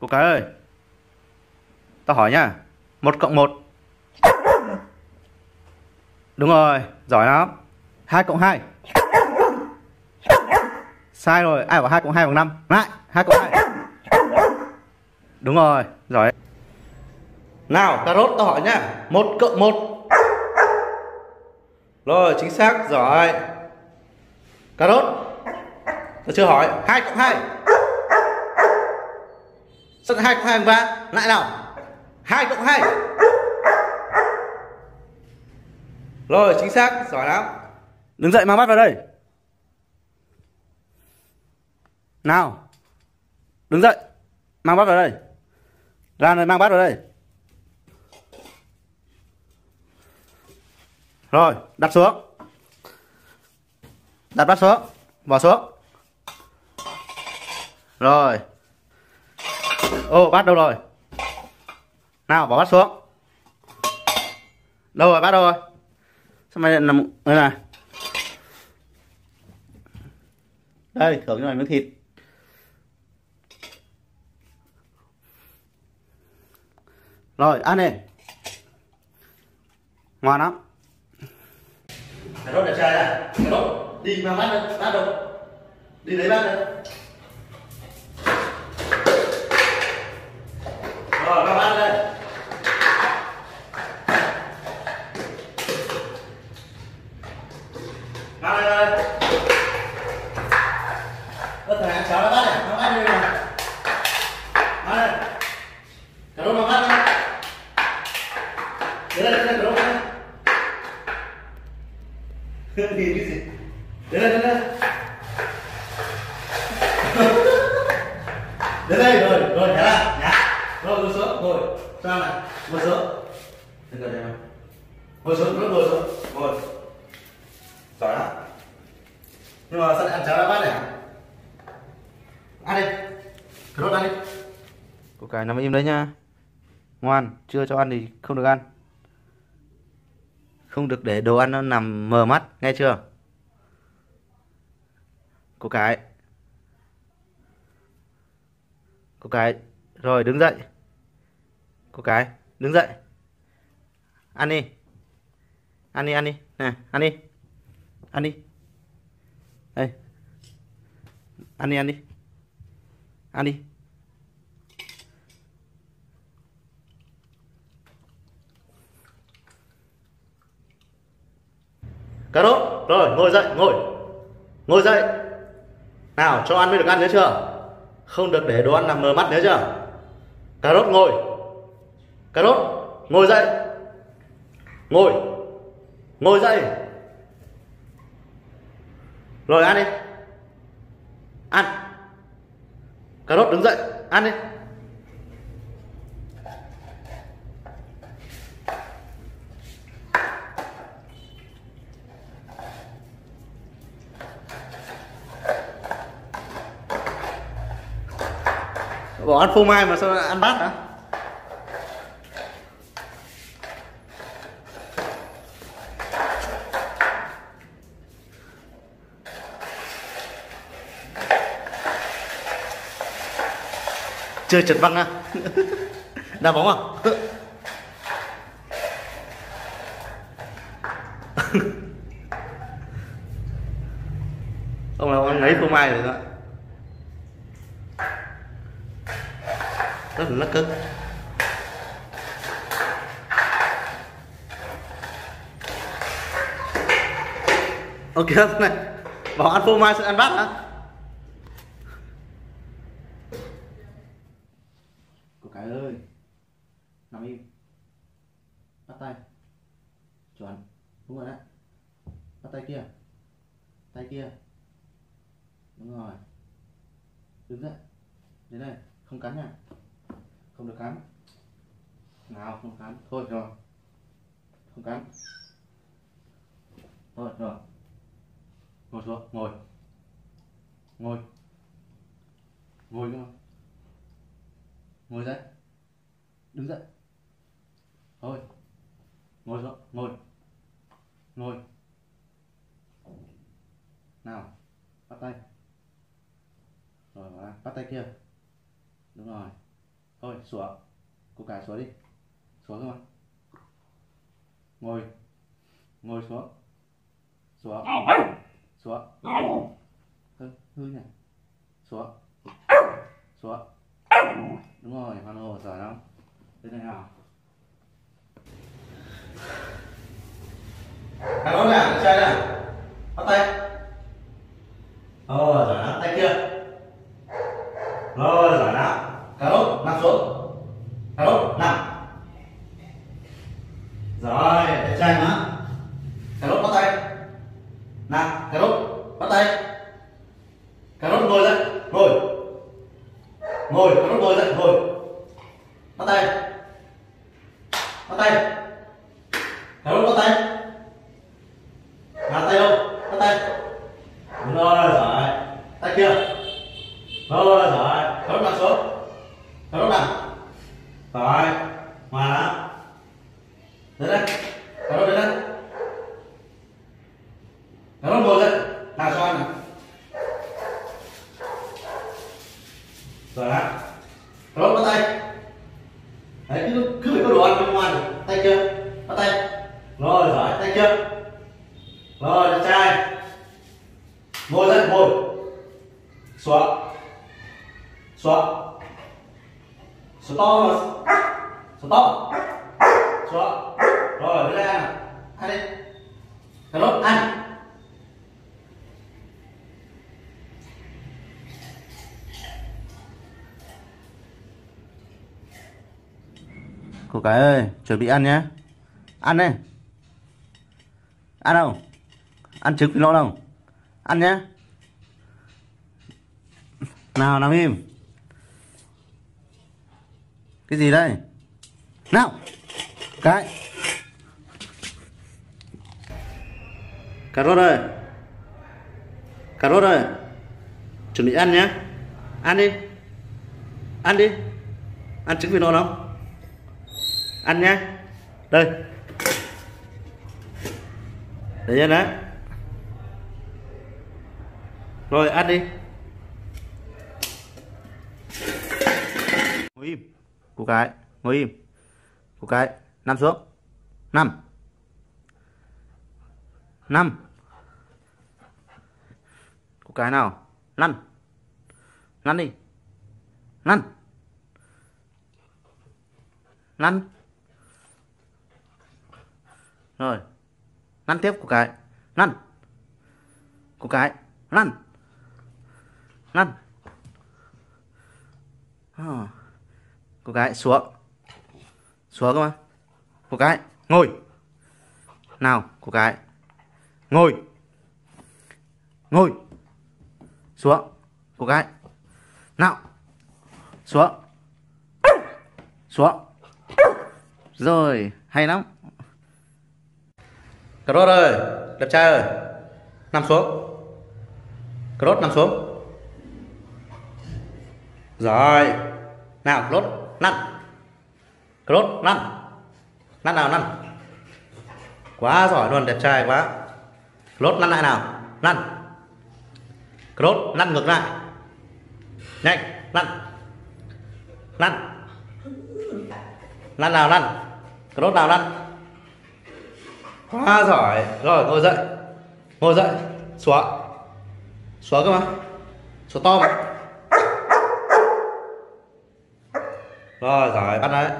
Cô cái ơi, Tao hỏi nhá một cộng một. Đúng rồi, Giỏi lắm Hai cộng hai. Sai rồi, Ai bảo hai cộng hai bằng năm? Lại 2 cộng hai. Đúng rồi, Giỏi Nào cà rốt tao hỏi nhá một cộng một. Rồi, chính xác, Giỏi Cà rốt Tôi chưa hỏi, hai cộng hai sân hai cộng hai bằng ba, lại nào. Hai cộng hai. Rồi, chính xác, giỏi lắm. Đứng dậy mang bắt vào đây. Nào. Đứng dậy, mang bắt vào đây. Ra này mang bắt vào đây. Rồi đặt xuống. Đặt bắt xuống. Bỏ xuống. Rồi. Ô bát đâu rồi? Nào, bỏ bát xuống. Đâu rồi bát đâu rồi? Sao mày nằm đây này. Đây, thưởng cho mày miếng thịt. Rồi, ăn đi. Ngon lắm. Cà rốt đẹp trai à? Cà rốt Đi mang bát đây Bát đâu? Đi lấy bát đây Rồi mang bát đây Mang đây đây Ơ thằng ăn cháo nó bát này Mang bát đi này Mang đây Cà rốt mang bát đây Đến đây, đến đây, cà rốt mang đây thì cái gì đến đây đến đây đến đây rồi rồi nhả ra nhả rồi ngồi xuống ngồi sao này ngồi xuống đừng cần em sớm, rất ngồi sớm ngồi. Giỏi lắm. Nhưng mà sao lại ăn cháo đã bát này ăn đi. Cái rốt ăn đi. Cô cái nằm im đấy nha ngoan chưa cho ăn thì không được ăn. Không được để đồ ăn nó nằm mờ mắt nghe chưa? Cô cái cô cái rồi đứng dậy. Cô cái đứng dậy. Ăn đi. Ăn đi ăn đi. Nè, ăn đi. Ăn đi. Đây. Ăn đi ăn đi. Ăn đi. Cà rốt rồi, ngồi dậy, ngồi. Ngồi dậy. Nào, cho ăn mới được ăn nữa chưa? Không được để đồ ăn nằm mờ mắt nữa chưa? Cà rốt ngồi cà rốt ngồi dậy. Ngồi. Ngồi dậy. Rồi ăn đi. Ăn. Cà rốt đứng dậy. Ăn đi. Bỏ ăn phô mai mà sao ăn bát hả? Chơi trượt văng á. Đá bóng à? Ông nào ăn lấy phô mai rồi đó. Rất là lắc cứng ok này bảo ăn phô mai sẽ ăn bát hả? Cô cái ơi. Nằm im. Bắt tay. Chuẩn. Đúng rồi đấy. Bắt tay kia. Tay kia. Đúng rồi. Đứng dậy. Đến đây. Không cắn nha. Không được cắn. Nào, không cắn. Thôi rồi. Không cắn. Thôi rồi. Ngồi xuống. Ngồi. Ngồi. Ngồi nữa ngồi dậy. Đứng dậy. Thôi. Ngồi xuống. Ngồi. Ngồi. Nào, bắt tay. Rồi bắt tay kia. Đúng rồi. Thôi xuống cô cả xuống đi. Xuống không mà. Ngồi. Ngồi xuống. Xuống xuống hư hư nhỉ? Xuống xuống đúng rồi hoan hô giỏi lắm. Thế này nào. Thằng đó nè, chơi nè Bắt tay. Ờ, giỏi lắm, tay kia. Rồi, giỏi lắm. Cà rốt, nằm xuống. Cà rốt, nằm. Rồi, để chơi mà Cà rốt bắt tay Nằm, cà rốt, bắt tay Cà rốt ngồi dậy, ngồi Ngồi, cà rốt ngồi dậy, ngồi Bắt tay Bắt tay. Thảo lúc bắt tay. Ngã tay không? Bắt tay. Đúng rồi, rồi. Tay kia. Rồi, giỏi Cà rốt nằm xuống Cà rốt nằm Rồi, ngoài lắm Đến đây Cà rốt đến đây Cà rốt ngồi dậy Nào cho ăn nào Rồi đó Cà rốt bắt tay Đấy, cứ, cứ phải có đồ ăn bên ngoài Tay chưa? Bắt tay Rồi, giỏi, tay chưa? Rồi, đẹp trai Ngồi dậy, ngồi. Xuống Xuống Xuống to mà Xuống to. Xuống Rồi, đứng lên ăn nào Ăn đi. Cà rốt, ăn. Cô cái ơi, chuẩn bị ăn nhé. Ăn đây. Ăn không? Ăn trứng vịt lộn không? Ăn nhé Nào, nằm im. Cái gì đây? Nào, Cái. Cà rốt ơi. Cà rốt ơi. Chuẩn bị ăn nhé Ăn đi. Ăn đi. Ăn trứng vịt lộn không? Ăn nhé Đây để cho đấy rồi, ăn đi. Ngồi im cô cái ngồi im. Cô cái nằm xuống. Nằm nằm cô cái nào? Lăn lăn đi. Lăn lăn rồi lăn tiếp của cái lăn của cái lăn lăn của ờ. cái xuống. Xuống cơ mà. Của cái ngồi. Nào của cái ngồi. Ngồi. Xuống. Của cái nào. Xuống. Xuống. Rồi, hay lắm. Cà rốt ơi, đẹp trai ơi. Nằm xuống. Cà rốt nằm xuống. Rồi Nào cà rốt năn Cà rốt năn Năn nào năn Quá giỏi luôn, đẹp trai quá. Cà rốt năn lại nào. Năn Cà rốt năn ngược lại. Nhanh, năn Năn Năn nào năn Cà rốt nào năn hoa giỏi. Rồi, ngồi dậy. Ngồi dậy. Xuống xuống cơ mà. Xuống to mà. Rồi, giỏi. Bắt đấy.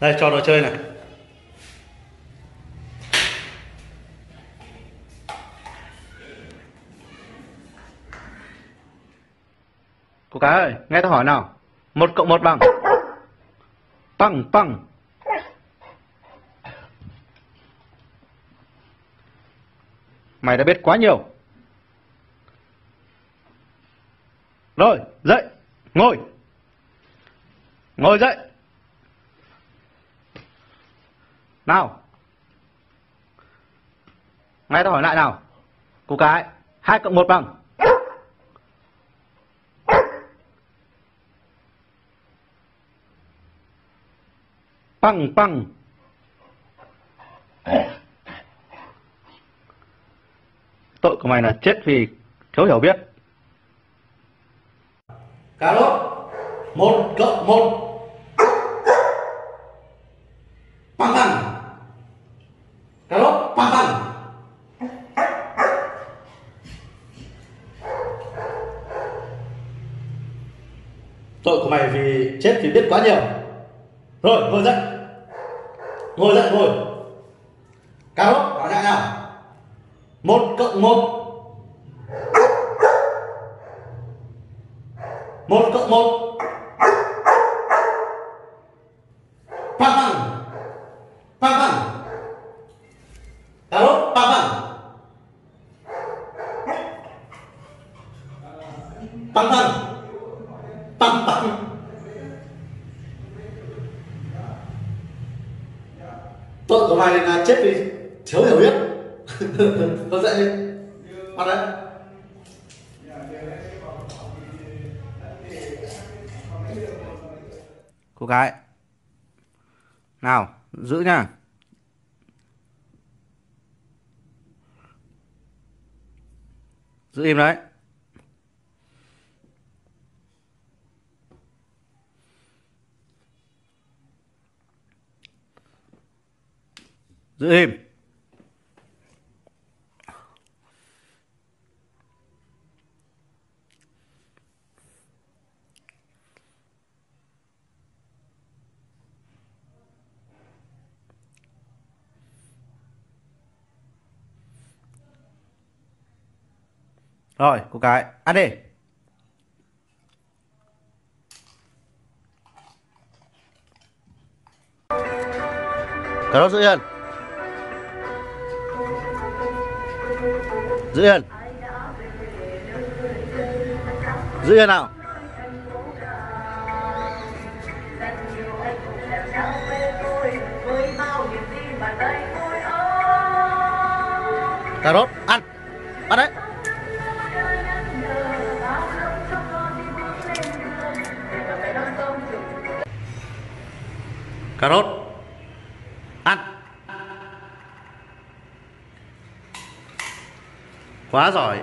Đây, cho đồ chơi này. Cô cá ơi, nghe tao hỏi nào. Một cộng một bằng. Bằng bằng Mày đã biết quá nhiều. Rồi, dậy, ngồi. Ngồi dậy. Nào. Nghe tao hỏi lại nào. Cô cái, 2 cộng 1 bằng. Bằng bằng. Tội của mày là chết vì thiếu hiểu biết. Cà rốt. Một cộng một. Bằng bằng cà rốt bằng bằng tội của mày vì chết vì biết quá nhiều. Rồi, ngồi dậy. Ngồi dậy, ngồi cà rốt bảo lại nào một cộng một. Một cộng một. Bằng bằng. Bằng bằng. Cà rốt bằng. Bằng bằng. Bằng bằng. Bằng tội của mày là chết vì thiếu hiểu biết. Nó dạy. Cái nào giữ nha. Giữ im đấy. Giữ im. Rồi, cô cái ăn đi. Cà rốt giữ yên. Giữ yên. Giữ yên nào. Cà rốt. Ăn cà rốt ăn. Quá giỏi.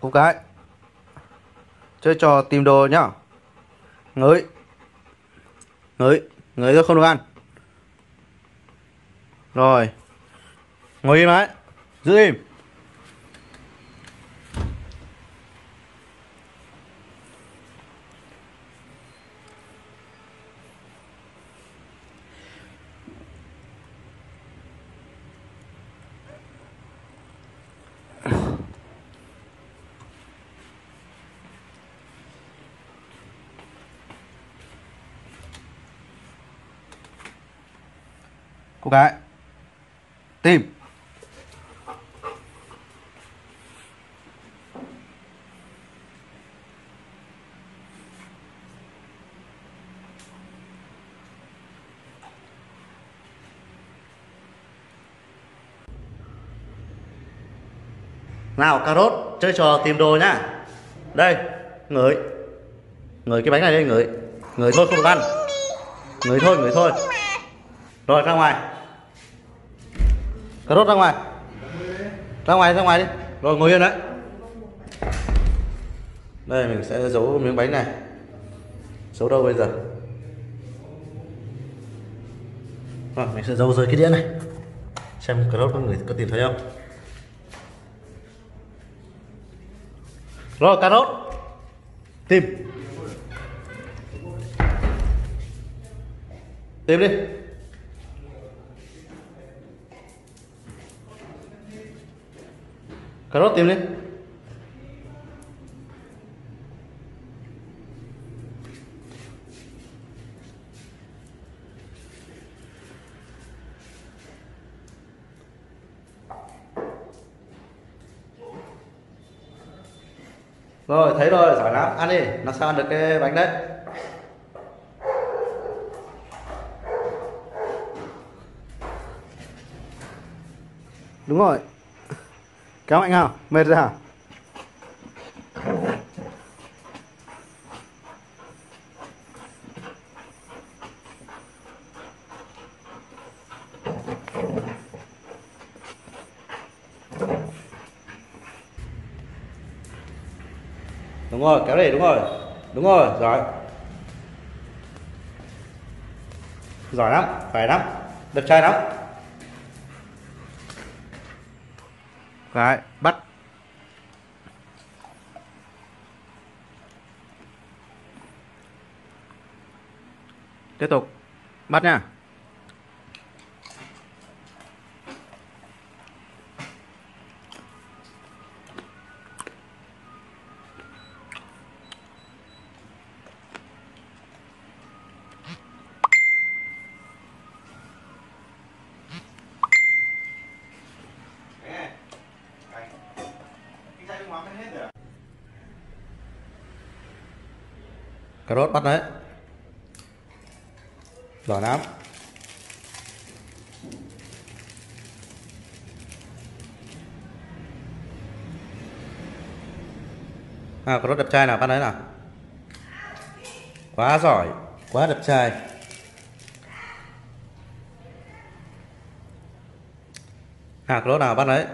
Cô cái. Chơi trò tìm đồ nhá. Ngới. Ngới. Ngới tôi không được ăn. Rồi. Ngồi im đấy giữ im cô gái, tìm. Nào, cà rốt, chơi trò tìm đồ nhá. Đây, ngửi. Ngửi cái bánh này đây ngửi. Ngửi thôi, không được ăn. Ngửi thôi ngửi thôi rồi, ra ngoài. Cà rốt ra ngoài. Ra ngoài ra ngoài đi. Rồi, ngồi yên đấy. Đây, mình sẽ giấu miếng bánh này. Giấu đâu bây giờ? Rồi mình sẽ giấu dưới cái đĩa này. Xem cà rốt có người có tìm thấy không? Rồi, cà rốt. Tìm. Tìm đi. Cà rốt tìm đi rồi, thấy rồi giỏi lắm ăn đi nó sao ăn được cái bánh đấy? Đúng rồi kéo mạnh nào mệt ra hả? Đúng rồi, kéo để đúng rồi. Đúng rồi, giỏi. Giỏi lắm phải lắm, đẹp trai lắm. Đấy, bắt. Tiếp tục. Bắt nha. Cà rốt bắt đấy. Đỏ lắm à cà rốt đẹp trai nào, bắt đấy nào? Quá giỏi, quá đẹp trai. À cà rốt nào bắt đấy?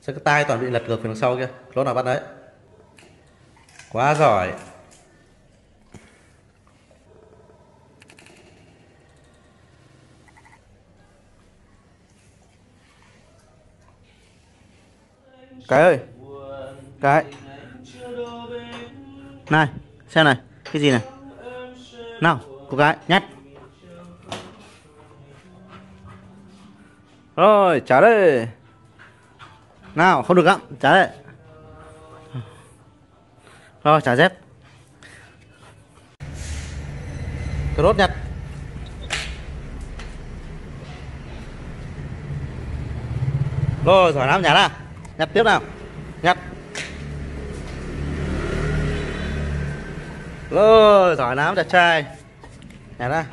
Sao cái tay toàn bị lật ngược phía đằng sau kia? Cà rốt nào bắt đấy? Quá giỏi. Cái ơi. Cái. Này, xem này, cái gì này? Nào, cô gái nhát rồi, trả đây nào, không được gặm, trả đây rồi, trả dép cái đốt nhặt. Rồi, giỏi lắm nhặt à nhặt tiếp nào. Nhặt rồi giỏi lắm đẹp trai. Nhặt ra